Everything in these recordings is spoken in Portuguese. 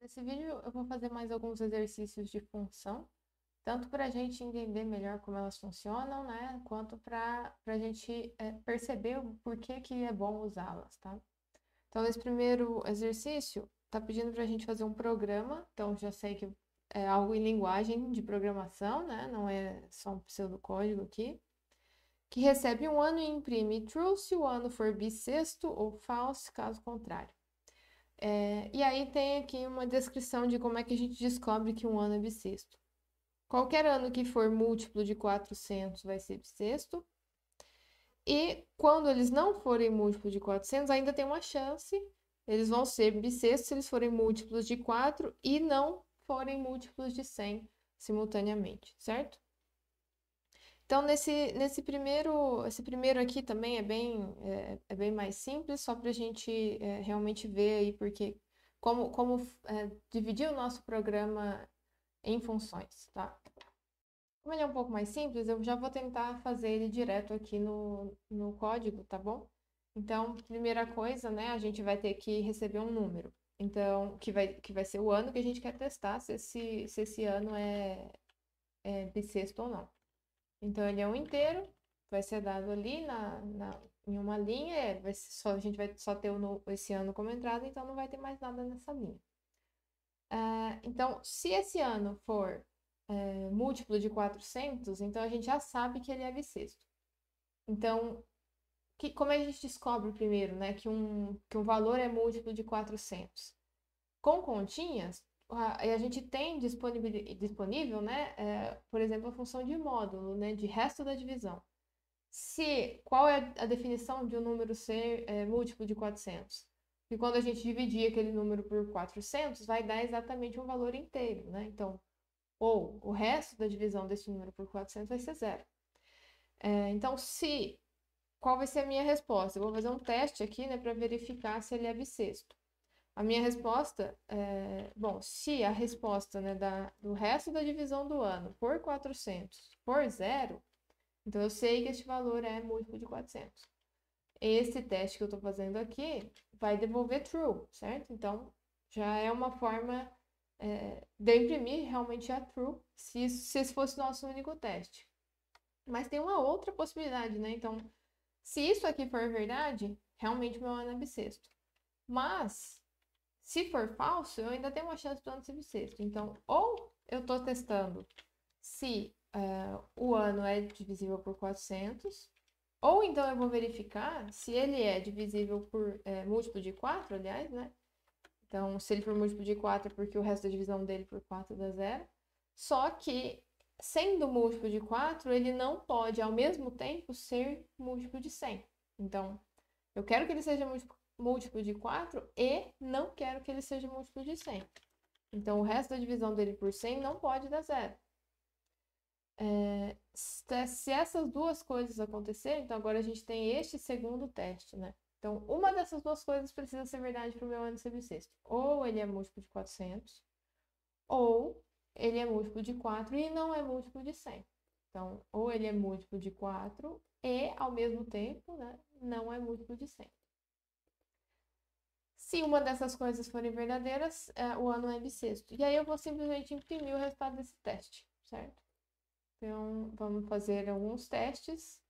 Nesse vídeo eu vou fazer mais alguns exercícios de função, tanto para a gente entender melhor como elas funcionam, né? Quanto para a gente é, perceber o porquê que é bom usá-las, tá? Então, nesse primeiro exercício, tá pedindo para a gente fazer um programa, então já sei que é algo em linguagem de programação, né? Não é só um pseudocódigo aqui. Que recebe um ano e imprime true se o ano for bissexto ou false, caso contrário. É, e aí tem aqui uma descrição de como é que a gente descobre que um ano é bissexto. Qualquer ano que for múltiplo de 400 vai ser bissexto. E quando eles não forem múltiplos de 400, ainda tem uma chance. Eles vão ser bissextos se eles forem múltiplos de 4 e não forem múltiplos de 100 simultaneamente, certo? Então, nesse, nesse primeiro, esse primeiro aqui também é bem, é, é bem mais simples, só para a gente é, realmente ver aí porque, como, como é, dividir o nosso programa em funções, tá? Como ele é um pouco mais simples, eu já vou tentar fazer ele direto aqui no, no código, tá bom? Então, primeira coisa, né, a gente vai ter que receber um número. Então, que vai, que vai ser o ano que a gente quer testar, se esse, se esse ano é, é bissexto ou não. Então, ele é um inteiro, vai ser dado ali na, na, em uma linha, é, vai só, a gente vai só ter esse ano como entrada, então não vai ter mais nada nessa linha. Uh, então, se esse ano for uh, múltiplo de 400, então a gente já sabe que ele é bissexto. Então, que, como a gente descobre primeiro né, que, um, que um valor é múltiplo de 400? Com continhas, a, a gente tem disponível, disponível né, é, por exemplo, a função de módulo, né, de resto da divisão. Se, qual é a definição de um número ser é, múltiplo de 400? Que quando a gente dividir aquele número por 400, vai dar exatamente um valor inteiro, né? Então, ou o resto da divisão desse número por 400 vai ser zero. É, então, se... Qual vai ser a minha resposta? Eu vou fazer um teste aqui, né, para verificar se ele é bissexto. A minha resposta é, bom, se a resposta né, da, do resto da divisão do ano por 400 for zero, então eu sei que este valor é múltiplo de 400. Esse teste que eu estou fazendo aqui vai devolver true, certo? Então, já é uma forma é, de imprimir realmente a true, se, se esse fosse o nosso único teste. Mas tem uma outra possibilidade, né? Então, se isso aqui for verdade, realmente o meu ano é bissexto. Mas, se for falso, eu ainda tenho uma chance do ano ser bissexto. Então, ou eu estou testando se uh, o ano é divisível por 400, ou então eu vou verificar se ele é divisível por é, múltiplo de 4, aliás, né? Então, se ele for múltiplo de 4 é porque o resto da divisão dele por 4 dá zero. Só que, sendo múltiplo de 4, ele não pode, ao mesmo tempo, ser múltiplo de 100. Então, eu quero que ele seja múltiplo múltiplo de 4 e não quero que ele seja múltiplo de 100. Então, o resto da divisão dele por 100 não pode dar zero. É, se essas duas coisas acontecerem, então agora a gente tem este segundo teste, né? Então, uma dessas duas coisas precisa ser verdade para o meu ano bissexto. Ou ele é múltiplo de 400, ou ele é múltiplo de 4 e não é múltiplo de 100. Então, ou ele é múltiplo de 4 e, ao mesmo tempo, né, não é múltiplo de 100. Se uma dessas coisas forem verdadeiras, é, o ano é bissexto. E aí eu vou simplesmente imprimir o resultado desse teste, certo? Então, vamos fazer alguns testes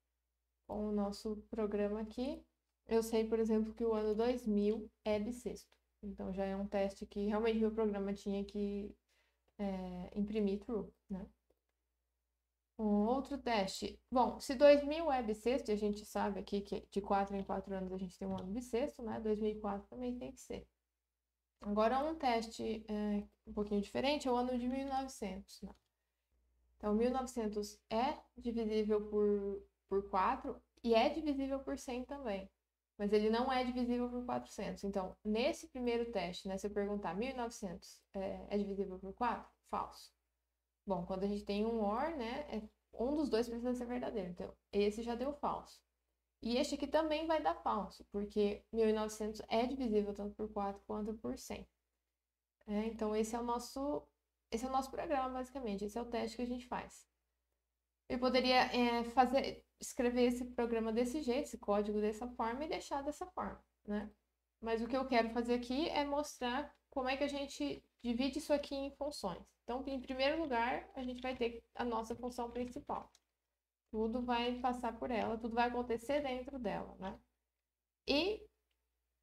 com o nosso programa aqui. Eu sei, por exemplo, que o ano 2000 é bissexto. Então, já é um teste que realmente meu programa tinha que é, imprimir true, né? Um outro teste. Bom, se 2000 é bissexto, e a gente sabe aqui que de 4 em 4 anos a gente tem um ano bissexto, né? 2004 também tem que ser. Agora, um teste é, um pouquinho diferente é o ano de 1900. Né? Então, 1900 é divisível por, por 4 e é divisível por 100 também. Mas ele não é divisível por 400. Então, nesse primeiro teste, né, se eu perguntar 1900 é, é divisível por 4? Falso. Bom, quando a gente tem um OR, né, é, um dos dois precisa ser verdadeiro. Então, esse já deu falso. E este aqui também vai dar falso, porque 1900 é divisível tanto por 4 quanto por 100. É, então, esse é o nosso esse é o nosso programa, basicamente. Esse é o teste que a gente faz. Eu poderia é, fazer, escrever esse programa desse jeito, esse código dessa forma e deixar dessa forma, né? Mas o que eu quero fazer aqui é mostrar como é que a gente divide isso aqui em funções. Então, em primeiro lugar, a gente vai ter a nossa função principal. Tudo vai passar por ela, tudo vai acontecer dentro dela, né? E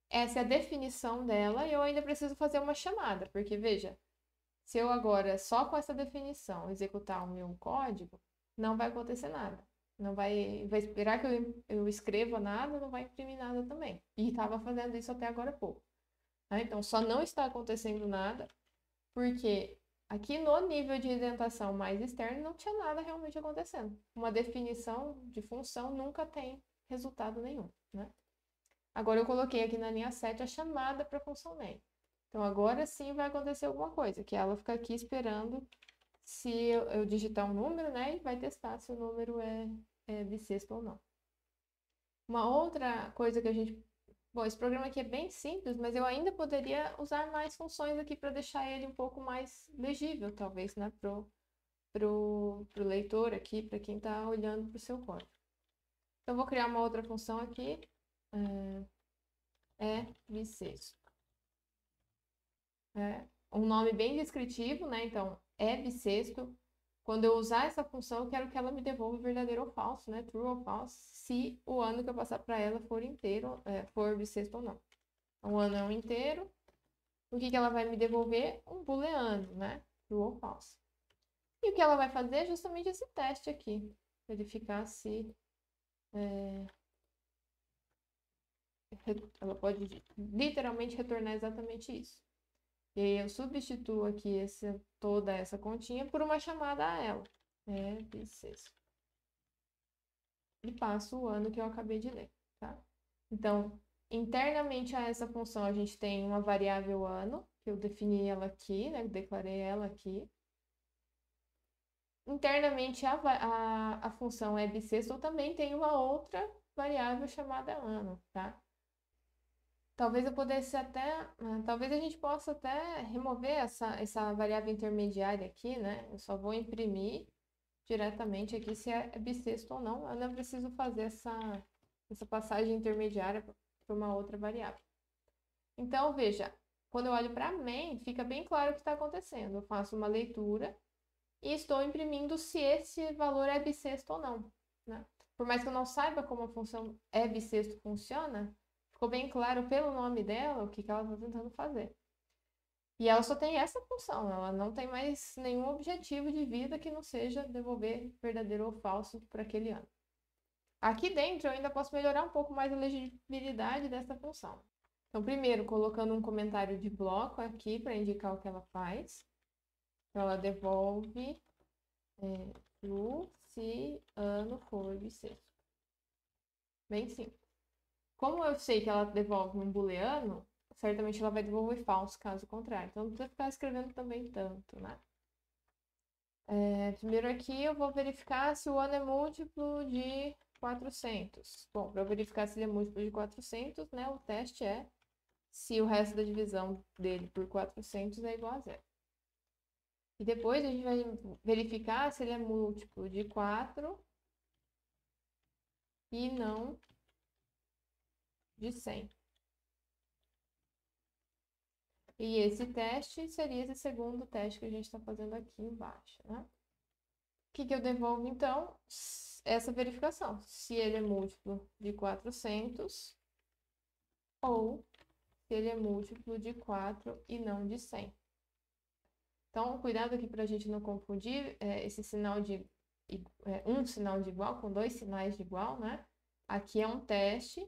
essa é a definição dela, e eu ainda preciso fazer uma chamada, porque veja, se eu agora só com essa definição executar o meu código, não vai acontecer nada. Não vai, vai esperar que eu, eu escreva nada, não vai imprimir nada também. E estava fazendo isso até agora pouco. Tá? Então, só não está acontecendo nada, porque aqui no nível de indentação mais externo não tinha nada realmente acontecendo. Uma definição de função nunca tem resultado nenhum, né? Agora eu coloquei aqui na linha 7 a chamada para a função main. Então agora sim vai acontecer alguma coisa, que ela fica aqui esperando se eu, eu digitar um número, né, e vai testar se o número é, é bissexto ou não. Uma outra coisa que a gente Bom, esse programa aqui é bem simples, mas eu ainda poderia usar mais funções aqui para deixar ele um pouco mais legível, talvez, né, pro, pro, pro leitor aqui, para quem está olhando para o seu código. Então, vou criar uma outra função aqui, é, é bissexto. É um nome bem descritivo, né, então, é bissexto, quando eu usar essa função, eu quero que ela me devolva verdadeiro ou falso, né? True ou false, se o ano que eu passar para ela for inteiro, é, for bissexto ou não. Então, o ano é um inteiro. O que, que ela vai me devolver? Um booleano, né? True ou false. E o que ela vai fazer é justamente esse teste aqui. Verificar se... É... Ela pode literalmente retornar exatamente isso. E aí eu substituo aqui toda essa continha por uma chamada a ela. É bissexto. E passo o ano que eu acabei de ler, tá? Então, internamente a essa função, a gente tem uma variável ano, que eu defini ela aqui, né? Declarei ela aqui. Internamente a, a, a função é bissexto também tem uma outra variável chamada ano, tá? Talvez eu pudesse até, uh, talvez a gente possa até remover essa, essa variável intermediária aqui, né? Eu só vou imprimir diretamente aqui se é bissexto ou não. Eu não preciso fazer essa, essa passagem intermediária para uma outra variável. Então, veja, quando eu olho para main, fica bem claro o que está acontecendo. Eu faço uma leitura e estou imprimindo se esse valor é bissexto ou não. Né? Por mais que eu não saiba como a função é bissexto funciona, ficou bem claro pelo nome dela o que, que ela está tentando fazer. E ela só tem essa função, ela não tem mais nenhum objetivo de vida que não seja devolver verdadeiro ou falso para aquele ano. Aqui dentro eu ainda posso melhorar um pouco mais a legibilidade dessa função. Então, primeiro, colocando um comentário de bloco aqui para indicar o que ela faz. Ela devolve é, true se ano for bissexto. Bem simples. Como eu sei que ela devolve um booleano, certamente ela vai devolver falso, caso contrário. Então, não precisa ficar escrevendo também tanto, né? É, primeiro aqui eu vou verificar se o ano é múltiplo de 400. Bom, para verificar se ele é múltiplo de 400, né, o teste é se o resto da divisão dele por 400 é igual a zero. E depois a gente vai verificar se ele é múltiplo de 4 e não de 100. E esse teste seria esse segundo teste que a gente está fazendo aqui embaixo, né? O que, que eu devolvo, então? Essa verificação. Se ele é múltiplo de 400 ou se ele é múltiplo de 4 e não de 100. Então, cuidado aqui para a gente não confundir é, esse sinal de é, um sinal de igual com dois sinais de igual, né? Aqui é um teste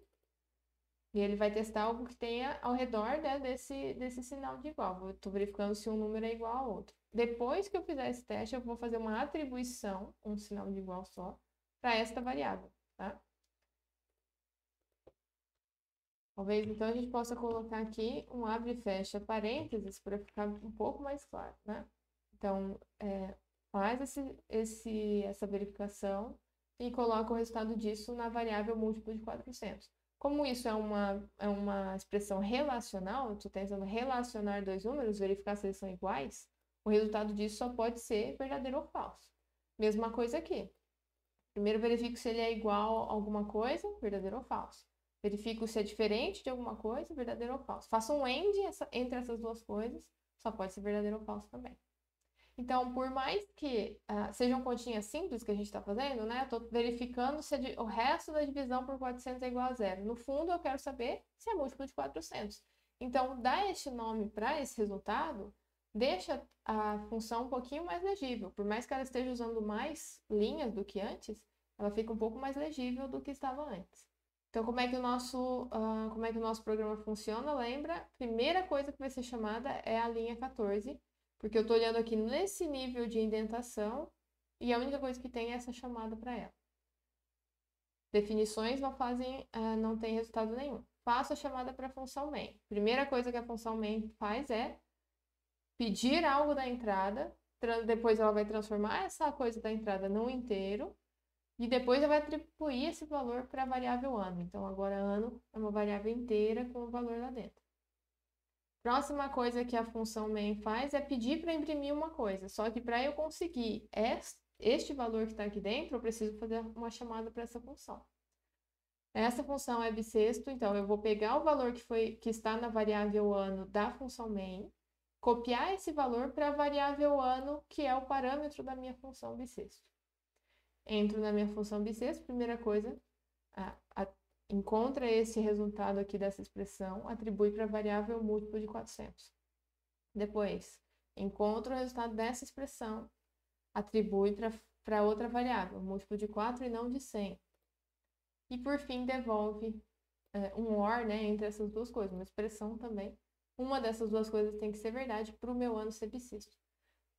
e ele vai testar algo que tenha ao redor né, desse, desse sinal de igual. Eu estou verificando se um número é igual ao outro. Depois que eu fizer esse teste, eu vou fazer uma atribuição, um sinal de igual só, para esta variável, tá? Talvez então a gente possa colocar aqui um abre e fecha parênteses para ficar um pouco mais claro, né? Então, é, faz esse, esse, essa verificação e coloca o resultado disso na variável múltiplo de 400. Como isso é uma, é uma expressão relacional, estou tentando relacionar dois números, verificar se eles são iguais, o resultado disso só pode ser verdadeiro ou falso. Mesma coisa aqui. Primeiro verifico se ele é igual a alguma coisa, verdadeiro ou falso. Verifico se é diferente de alguma coisa, verdadeiro ou falso. Faço um AND entre essas duas coisas, só pode ser verdadeiro ou falso também. Então, por mais que uh, sejam continhas simples que a gente está fazendo, né? Estou verificando se o resto da divisão por 400 é igual a zero. No fundo, eu quero saber se é múltiplo de 400. Então, dar este nome para esse resultado deixa a função um pouquinho mais legível. Por mais que ela esteja usando mais linhas do que antes, ela fica um pouco mais legível do que estava antes. Então, como é que o nosso, uh, como é que o nosso programa funciona? Lembra? Primeira coisa que vai ser chamada é a linha 14, porque eu estou olhando aqui nesse nível de indentação e a única coisa que tem é essa chamada para ela. Definições não fazem, uh, não tem resultado nenhum. Faço a chamada para a função main. Primeira coisa que a função main faz é pedir algo da entrada, depois ela vai transformar essa coisa da entrada num inteiro e depois ela vai atribuir esse valor para a variável ano. Então agora ano é uma variável inteira com o valor lá dentro. Próxima coisa que a função main faz é pedir para imprimir uma coisa. Só que para eu conseguir este valor que está aqui dentro, eu preciso fazer uma chamada para essa função. Essa função é bissexto, então eu vou pegar o valor que, foi, que está na variável ano da função main, copiar esse valor para a variável ano, que é o parâmetro da minha função bissexto. Entro na minha função bissexto, primeira coisa, a, a, encontra esse resultado aqui dessa expressão, atribui para a variável múltiplo de 400. Depois, encontro o resultado dessa expressão, atribui para outra variável, múltiplo de 4 e não de 100. E por fim, devolve é, um OR né, entre essas duas coisas, uma expressão também. Uma dessas duas coisas tem que ser verdade para o meu ano ser bissexto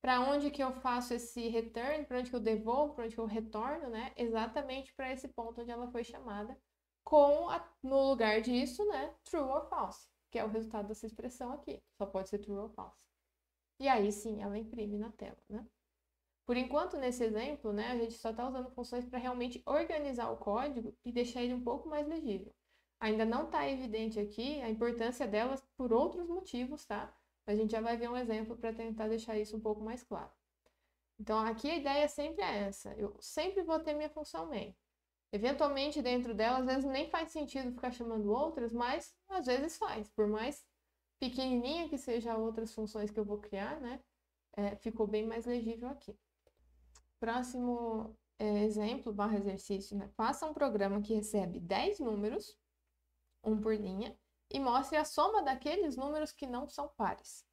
para onde que eu faço esse return, para onde que eu devolvo, para onde que eu retorno, né? Exatamente para esse ponto onde ela foi chamada, com a, no lugar disso, né? True or false, que é o resultado dessa expressão aqui. Só pode ser true or false. E aí sim, ela imprime na tela, né? Por enquanto, nesse exemplo, né, a gente só está usando funções para realmente organizar o código e deixar ele um pouco mais legível. Ainda não está evidente aqui a importância delas por outros motivos, tá? A gente já vai ver um exemplo para tentar deixar isso um pouco mais claro. Então, aqui a ideia sempre é essa. Eu sempre vou ter minha função main. Eventualmente, dentro dela, às vezes nem faz sentido ficar chamando outras, mas às vezes faz. Por mais pequenininha que seja outras funções que eu vou criar, né? É, ficou bem mais legível aqui. Próximo é, exemplo, barra exercício, né? Faça um programa que recebe 10 números, um por linha, e mostre a soma daqueles números que não são pares.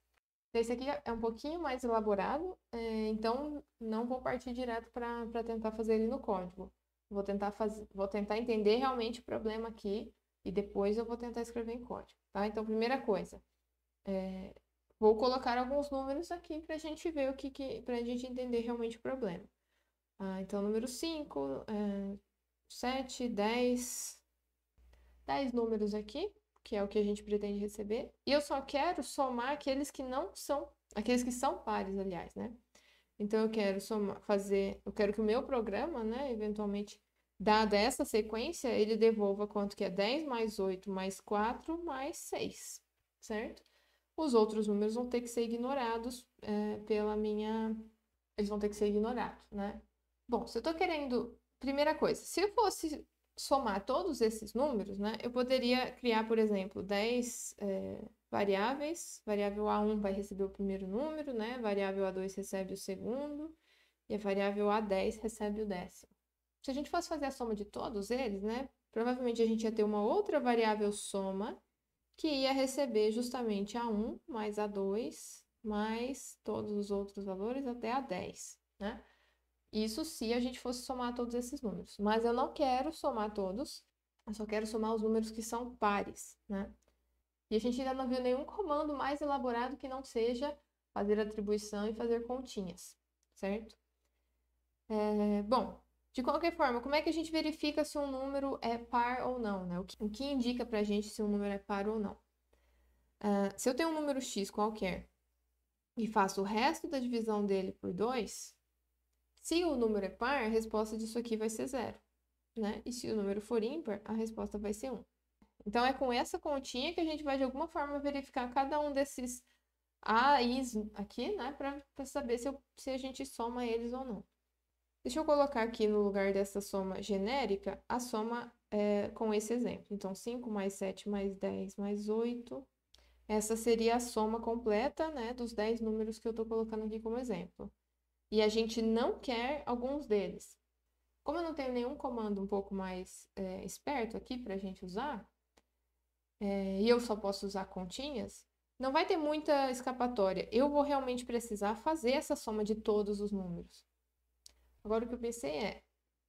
Esse aqui é um pouquinho mais elaborado, é, então não vou partir direto para tentar fazer ele no código. Vou tentar, fazer, vou tentar entender realmente o problema aqui e depois eu vou tentar escrever em código. Tá? Então, primeira coisa, é, vou colocar alguns números aqui para a gente ver o que, que para a gente entender realmente o problema. Ah, então, número 5, é, 7, 10, 10 números aqui que é o que a gente pretende receber, e eu só quero somar aqueles que não são, aqueles que são pares, aliás, né? Então eu quero somar, fazer, eu quero que o meu programa, né, eventualmente, dada essa sequência, ele devolva quanto que é 10 mais 8 mais 4 mais 6, certo? Os outros números vão ter que ser ignorados é, pela minha. Eles vão ter que ser ignorados, né? Bom, se eu tô querendo. Primeira coisa, se eu fosse somar todos esses números, né, eu poderia criar, por exemplo, 10 é, variáveis. Variável A1 vai receber o primeiro número, né? Variável A2 recebe o segundo. E a variável A10 recebe o décimo. Se a gente fosse fazer a soma de todos eles, né? Provavelmente a gente ia ter uma outra variável soma que ia receber justamente A1 mais A2 mais todos os outros valores até A10, né? Isso se a gente fosse somar todos esses números. Mas eu não quero somar todos, eu só quero somar os números que são pares, né? E a gente ainda não viu nenhum comando mais elaborado que não seja fazer atribuição e fazer continhas, certo? É, bom, de qualquer forma, como é que a gente verifica se um número é par ou não, né? O que, o que indica pra gente se um número é par ou não? Uh, se eu tenho um número x qualquer e faço o resto da divisão dele por 2, se o número é par, a resposta disso aqui vai ser zero, né? E se o número for ímpar, a resposta vai ser 1. Um. Então, é com essa continha que a gente vai, de alguma forma, verificar cada um desses A's aqui, né? Para saber se, eu, se a gente soma eles ou não. Deixa eu colocar aqui no lugar dessa soma genérica a soma é, com esse exemplo. Então, 5 mais 7 mais 10 mais 8. Essa seria a soma completa, né, dos 10 números que eu estou colocando aqui como exemplo. E a gente não quer alguns deles. Como eu não tenho nenhum comando um pouco mais é, esperto aqui para a gente usar, é, e eu só posso usar continhas, não vai ter muita escapatória. Eu vou realmente precisar fazer essa soma de todos os números. Agora, o que eu pensei é,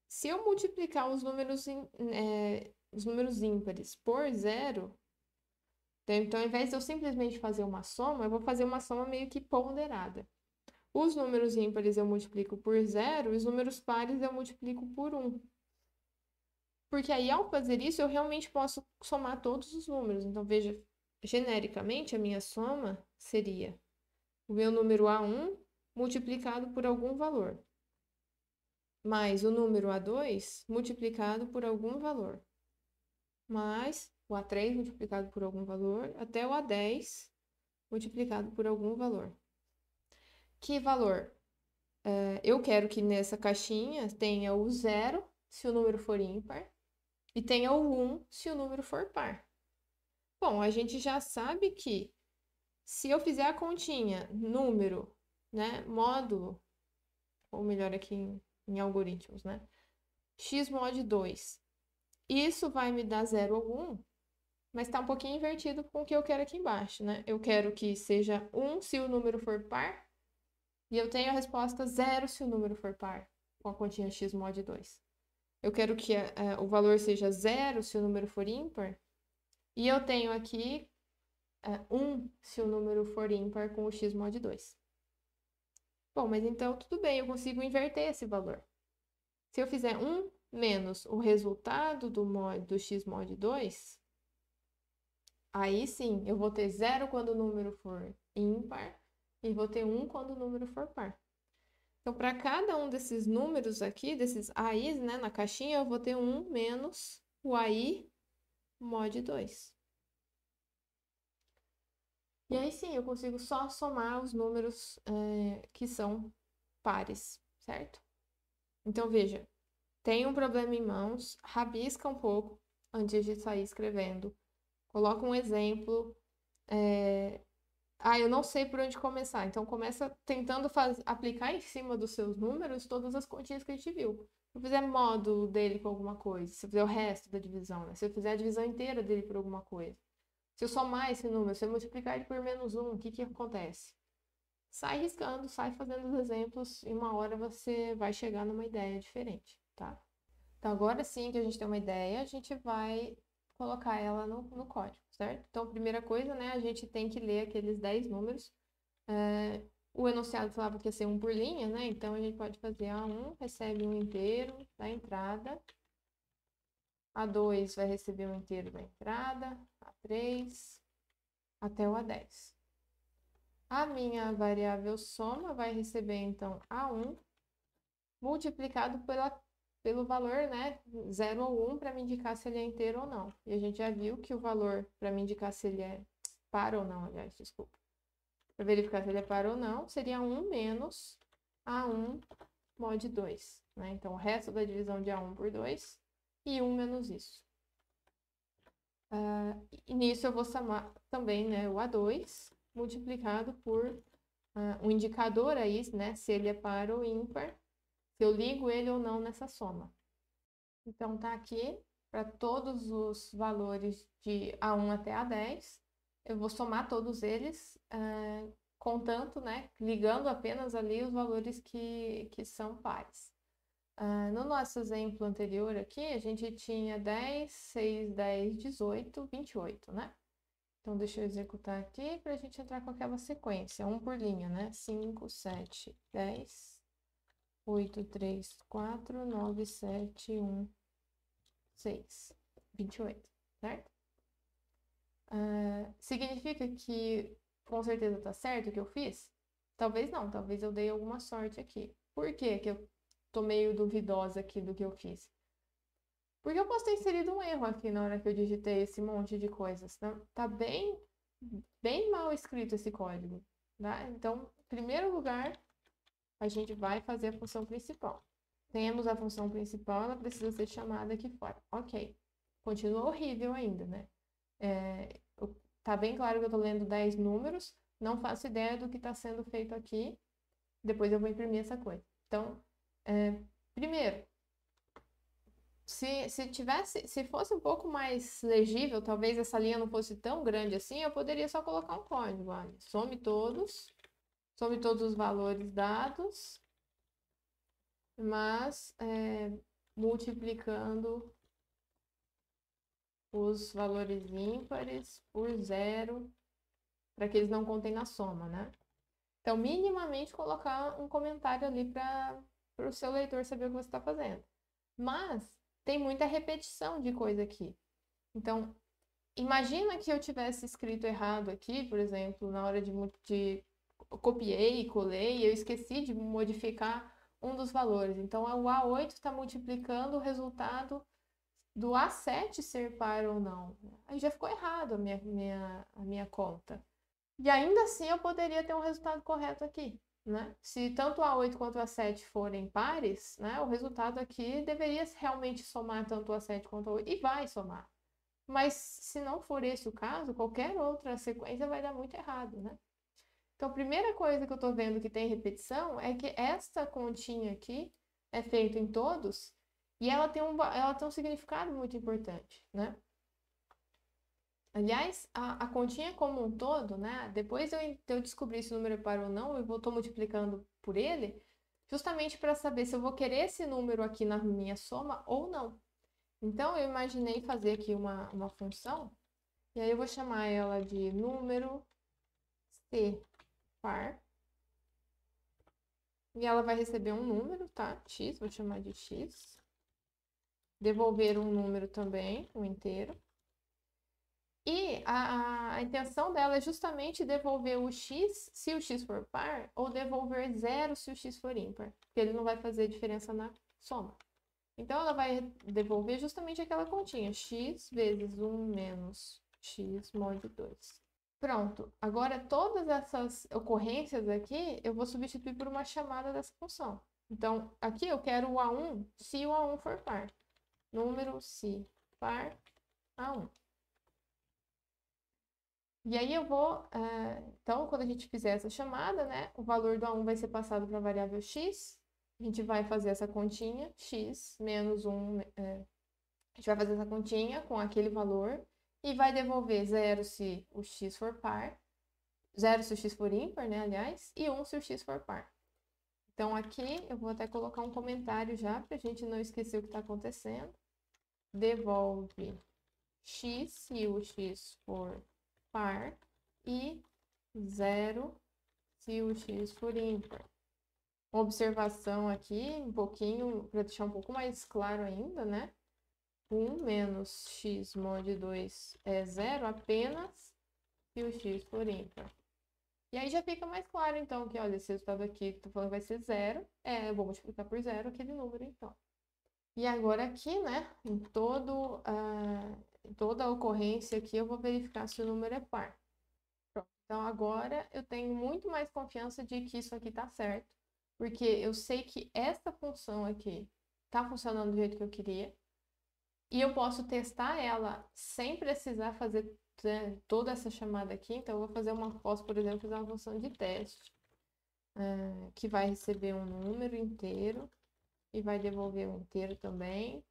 se eu multiplicar os números, é, os números ímpares por zero, então, ao invés de eu simplesmente fazer uma soma, eu vou fazer uma soma meio que ponderada. Os números ímpares eu multiplico por zero, os números pares eu multiplico por um. Porque aí, ao fazer isso, eu realmente posso somar todos os números. Então, veja, genericamente, a minha soma seria o meu número A1 multiplicado por algum valor mais o número A2 multiplicado por algum valor, mais o A3 multiplicado por algum valor, até o A10 multiplicado por algum valor. Que valor? É, eu quero que nessa caixinha tenha o zero se o número for ímpar e tenha o 1 se o número for par. Bom, a gente já sabe que se eu fizer a continha número, né, módulo, ou melhor aqui em em algoritmos, né? x mod 2. Isso vai me dar 0 ou 1, mas está um pouquinho invertido com o que eu quero aqui embaixo, né? Eu quero que seja 1 se o número for par, e eu tenho a resposta 0 se o número for par, com a continha x mod 2. Eu quero que uh, o valor seja 0 se o número for ímpar, e eu tenho aqui uh, 1 se o número for ímpar com o x mod 2. Bom, mas então tudo bem, eu consigo inverter esse valor. Se eu fizer 1 menos o resultado do, mod, do x mod 2, aí sim, eu vou ter 0 quando o número for ímpar e vou ter 1 quando o número for par. Então, para cada um desses números aqui, desses AIs, né, na caixinha, eu vou ter 1 menos o AI mod 2. E aí sim, eu consigo só somar os números é, que são pares, certo? Então, veja, tem um problema em mãos, rabisca um pouco antes de sair escrevendo. Coloca um exemplo. É... Ah, eu não sei por onde começar. Então, começa tentando faz... aplicar em cima dos seus números todas as continhas que a gente viu. Se eu fizer módulo dele com alguma coisa, se eu fizer o resto da divisão, né? se eu fizer a divisão inteira dele por alguma coisa, se eu somar esse número, se eu multiplicar ele por menos um, o que, que acontece? Sai riscando, sai fazendo os exemplos e uma hora você vai chegar numa ideia diferente, tá? Então, agora sim que a gente tem uma ideia, a gente vai colocar ela no, no código, certo? Então, primeira coisa, né, a gente tem que ler aqueles 10 números. É, o enunciado falava que ia ser um por linha, né? Então, a gente pode fazer A1, recebe um inteiro da entrada, A2 vai receber um inteiro da entrada, A3 até o A10. A minha variável soma vai receber, então, A1 multiplicado pela, pelo valor, né, 0 ou 1, para me indicar se ele é inteiro ou não. E a gente já viu que o valor para me indicar se ele é par ou não, aliás, desculpa. Para verificar se ele é par ou não, seria 1 menos A1 mod 2. Né? Então, o resto da divisão de A1 por 2 e 1 menos isso. Uh, e nisso eu vou somar também né, o A2 multiplicado por uh, um indicador aí, né, se ele é par ou ímpar, se eu ligo ele ou não nessa soma. Então, tá aqui para todos os valores de A1 até A10, eu vou somar todos eles, uh, contanto, né, ligando apenas ali os valores que, que são pares. Uh, no nosso exemplo anterior aqui, a gente tinha 10, 6, 10, 18, 28, né? Então, deixa eu executar aqui para a gente entrar com aquela sequência, um por linha, né? 5, 7, 10, 8, 3, 4, 9, 7, 1, 6, 28, certo? Uh, significa que com certeza está certo o que eu fiz? Talvez não, talvez eu dei alguma sorte aqui. Por que que eu tô meio duvidosa aqui do que eu fiz. Porque eu posso ter inserido um erro aqui na hora que eu digitei esse monte de coisas. Tá, tá bem, bem mal escrito esse código. Tá? Então, em primeiro lugar, a gente vai fazer a função principal. Temos a função principal, ela precisa ser chamada aqui fora. Ok. continua horrível ainda, né? É, tá bem claro que eu tô lendo 10 números, não faço ideia do que está sendo feito aqui, depois eu vou imprimir essa coisa. Então, é, primeiro, se, se tivesse, se fosse um pouco mais legível, talvez essa linha não fosse tão grande assim, eu poderia só colocar um código. Olha, some todos, some todos os valores dados, mas é, multiplicando os valores ímpares por zero, para que eles não contem na soma, né? Então, minimamente colocar um comentário ali para o seu leitor saber o que você está fazendo. Mas tem muita repetição de coisa aqui. Então, imagina que eu tivesse escrito errado aqui, por exemplo, na hora de, de copiei, colei, eu esqueci de modificar um dos valores. Então, o A8 está multiplicando o resultado do A7 ser par ou não. Aí já ficou errado a minha, minha, a minha conta. E ainda assim eu poderia ter um resultado correto aqui, né? Se tanto A8 quanto A7 forem pares, né, o resultado aqui deveria realmente somar tanto A7 quanto A8, e vai somar. Mas se não for esse o caso, qualquer outra sequência vai dar muito errado, né? Então, a primeira coisa que eu estou vendo que tem repetição é que esta continha aqui é feita em todos e ela tem um, ela tem um significado muito importante, né? Aliás, a, a continha como um todo, né? Depois eu, eu descobrir se o número é par ou não, eu estou multiplicando por ele, justamente para saber se eu vou querer esse número aqui na minha soma ou não. Então, eu imaginei fazer aqui uma, uma função, e aí eu vou chamar ela de número C par. E ela vai receber um número, tá? X, vou chamar de X. Devolver um número também, um inteiro. E a, a, intenção dela é justamente devolver o x se o x for par, ou devolver zero se o x for ímpar, porque ele não vai fazer diferença na soma. Então, ela vai devolver justamente aquela continha, x vezes 1 menos x mod 2. Pronto, agora todas essas ocorrências aqui, eu vou substituir por uma chamada dessa função. Então, aqui eu quero o A1 se o A1 for par. Número se par A1. E aí eu vou, uh, então, quando a gente fizer essa chamada, né, o valor do A1 vai ser passado para a variável x, a gente vai fazer essa continha, x menos 1, é, a gente vai fazer essa continha com aquele valor, e vai devolver 0 se o x for par, 0 se o x for ímpar, né, aliás, e 1 se o x for par. Então, aqui eu vou até colocar um comentário já, para a gente não esquecer o que está acontecendo. Devolve x se o x for par e 0 se o x for ímpar. Uma observação aqui, um pouquinho, para deixar um pouco mais claro ainda, né? 1 menos x mod 2 é zero apenas se o x for ímpar. E aí já fica mais claro, então, que, olha, esse resultado aqui que tô falando vai ser zero, é, eu vou multiplicar por zero aquele número, então. E agora aqui, né, em todo, uh, toda a ocorrência aqui, eu vou verificar se o número é par. Pronto. Então, agora eu tenho muito mais confiança de que isso aqui está certo, porque eu sei que esta função aqui está funcionando do jeito que eu queria, e eu posso testar ela sem precisar fazer né, toda essa chamada aqui. Então, eu vou fazer uma, posso, por exemplo, fazer uma função de teste, é, que vai receber um número inteiro e vai devolver um inteiro também.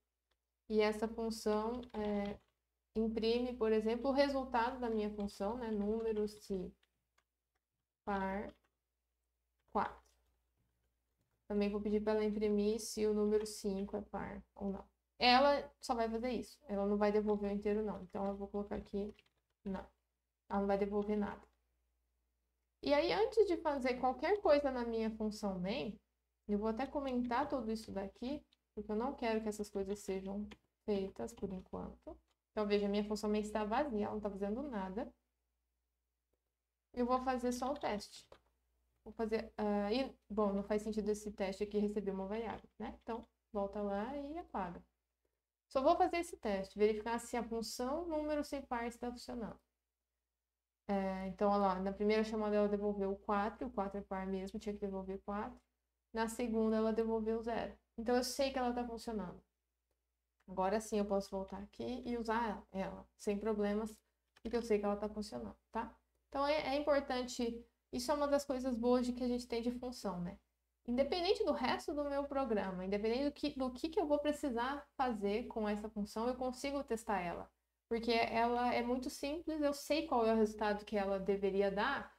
E essa função é, imprime, por exemplo, o resultado da minha função, né? Número se par 4. Também vou pedir para ela imprimir se o número 5 é par ou não. Ela só vai fazer isso. Ela não vai devolver o inteiro, não. Então, eu vou colocar aqui, não. Ela não vai devolver nada. E aí, antes de fazer qualquer coisa na minha função main, eu vou até comentar tudo isso daqui, porque eu não quero que essas coisas sejam feitas por enquanto. Então, veja, a minha função main está vazia, ela não está fazendo nada. Eu vou fazer só o teste. Vou fazer... Uh, e, bom, não faz sentido esse teste aqui receber uma variável, né? Então, volta lá e apaga. Só vou fazer esse teste, verificar se a função número sem par está funcionando. É, então, olha lá, na primeira chamada ela devolveu 4, o 4 é par mesmo, tinha que devolver 4. Na segunda ela devolveu 0. Então, eu sei que ela está funcionando. Agora sim eu posso voltar aqui e usar ela sem problemas, porque eu sei que ela está funcionando, tá? Então é, é importante, isso é uma das coisas boas de que a gente tem de função, né? Independente do resto do meu programa, independente do que, do que, que eu vou precisar fazer com essa função, eu consigo testar ela. Porque ela é muito simples, eu sei qual é o resultado que ela deveria dar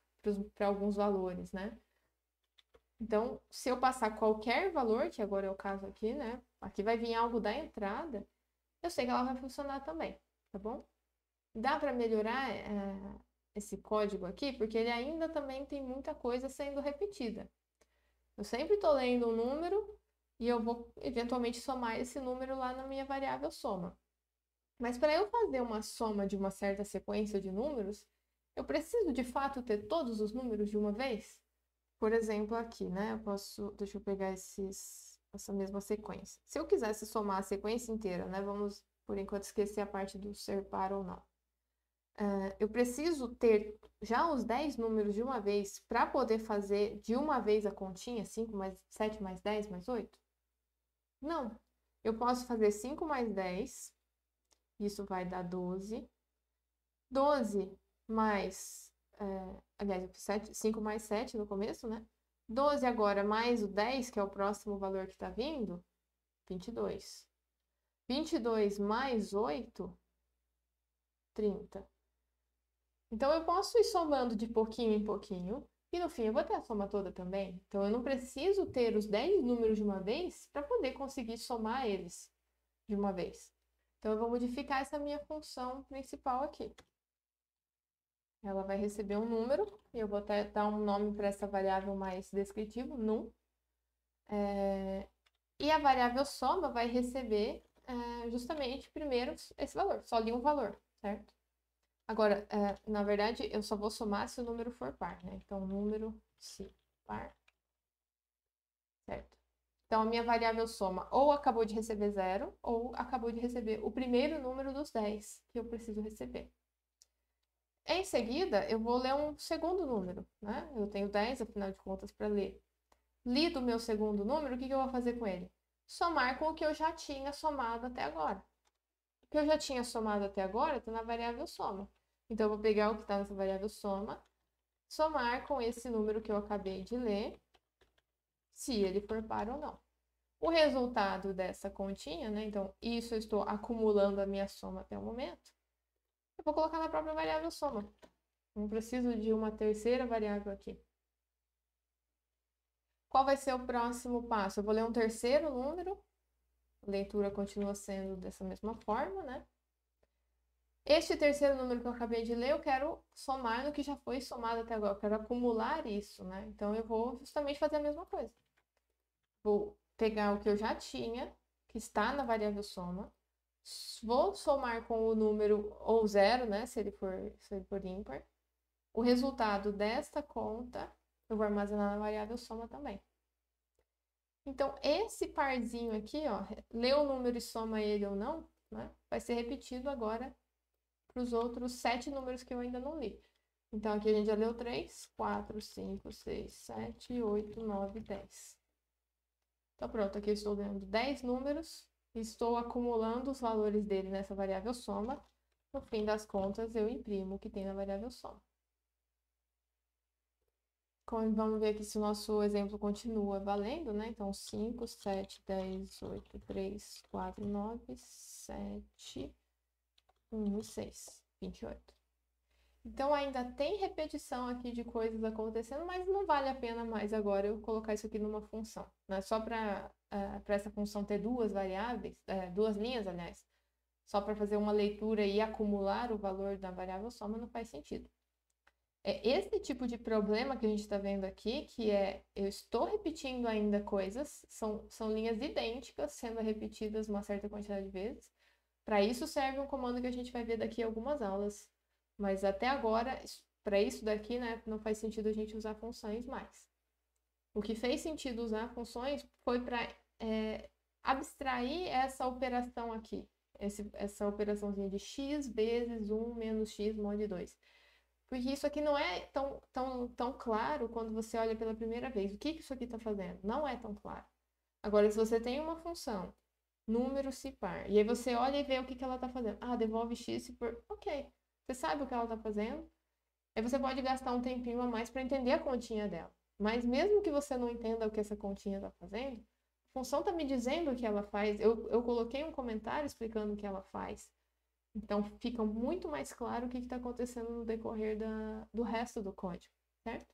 para alguns valores, né? Então, se eu passar qualquer valor, que agora é o caso aqui, né? Aqui vai vir algo da entrada, eu sei que ela vai funcionar também, tá bom? Dá para melhorar é, esse código aqui, porque ele ainda também tem muita coisa sendo repetida. Eu sempre estou lendo um número e eu vou eventualmente somar esse número lá na minha variável soma. Mas para eu fazer uma soma de uma certa sequência de números, eu preciso de fato ter todos os números de uma vez? Por exemplo, aqui, né? Eu posso. Deixa eu pegar esses, essa mesma sequência. Se eu quisesse somar a sequência inteira, né? Vamos, por enquanto, esquecer a parte do ser par ou não. Uh, eu preciso ter já os 10 números de uma vez para poder fazer de uma vez a continha, 5 mais 7 mais 10 mais 8? Não. Eu posso fazer 5 mais 10, isso vai dar 12. 12 mais é, aliás, eu fiz 7, 5 mais 7 no começo, né? 12 agora mais o 10, que é o próximo valor que está vindo, 22. 22 mais 8, 30. Então, eu posso ir somando de pouquinho em pouquinho, e no fim eu vou ter a soma toda também. Então, eu não preciso ter os 10 números de uma vez para poder conseguir somar eles de uma vez. Então, eu vou modificar essa minha função principal aqui. Ela vai receber um número, e eu vou dar um nome para essa variável mais descritivo, num. É, e a variável soma vai receber é, justamente primeiro esse valor, só ali um valor, certo? Agora, é, na verdade, eu só vou somar se o número for par, né? Então, número se par, certo? Então, a minha variável soma ou acabou de receber zero, ou acabou de receber o primeiro número dos 10 que eu preciso receber. Em seguida, eu vou ler um segundo número, né? Eu tenho 10, afinal de contas, para ler. Lido o meu segundo número, o que, que eu vou fazer com ele? Somar com o que eu já tinha somado até agora. O que eu já tinha somado até agora está na variável soma. Então, eu vou pegar o que está nessa variável soma, somar com esse número que eu acabei de ler, se ele for par ou não. O resultado dessa continha, né? Então, isso eu estou acumulando a minha soma até o momento eu vou colocar na própria variável soma. Não preciso de uma terceira variável aqui. Qual vai ser o próximo passo? Eu vou ler um terceiro número. A leitura continua sendo dessa mesma forma, né? Este terceiro número que eu acabei de ler, eu quero somar no que já foi somado até agora. Eu quero acumular isso, né? Então, eu vou justamente fazer a mesma coisa. Vou pegar o que eu já tinha, que está na variável soma, vou somar com o número ou zero, né? Se ele for, se ele for ímpar. O resultado desta conta eu vou armazenar na variável soma também. Então, esse parzinho aqui, ó, lê o número e soma ele ou não, né? Vai ser repetido agora para os outros sete números que eu ainda não li. Então, aqui a gente já leu 3, 4, 5, 6, 7, 8, 9, 10. Então, pronto, aqui eu estou lendo 10 números estou acumulando os valores dele nessa variável soma. No fim das contas, eu imprimo o que tem na variável soma. Vamos ver aqui se o nosso exemplo continua valendo, né? Então, 5, 7, 10, 8, 3, 4, 9, 7, 1 e 6, 28. Então, ainda tem repetição aqui de coisas acontecendo, mas não vale a pena mais agora eu colocar isso aqui numa função. Né? Só para uh, ah, essa função ter duas variáveis, uh, duas linhas, aliás, só para fazer uma leitura e acumular o valor da variável soma não faz sentido. É esse tipo de problema que a gente está vendo aqui, que é eu estou repetindo ainda coisas, são, são linhas idênticas sendo repetidas uma certa quantidade de vezes. Para isso serve um comando que a gente vai ver daqui a algumas aulas mas até agora, para isso daqui, né, não faz sentido a gente usar funções mais. O que fez sentido usar funções foi para é, abstrair essa operação aqui, esse, essa operaçãozinha de x vezes 1 menos x mod 2. Porque isso aqui não é tão, tão, tão claro quando você olha pela primeira vez. O que, que isso aqui está fazendo? Não é tão claro. Agora, se você tem uma função número se par. E aí você olha e vê o que, que ela está fazendo. Ah, devolve X se por. Ok. Você sabe o que ela está fazendo. Aí você pode gastar um tempinho a mais para entender a continha dela. Mas mesmo que você não entenda o que essa continha está fazendo, a função está me dizendo o que ela faz. Eu, eu coloquei um comentário explicando o que ela faz. Então fica muito mais claro o que está acontecendo no decorrer da, do resto do código, certo?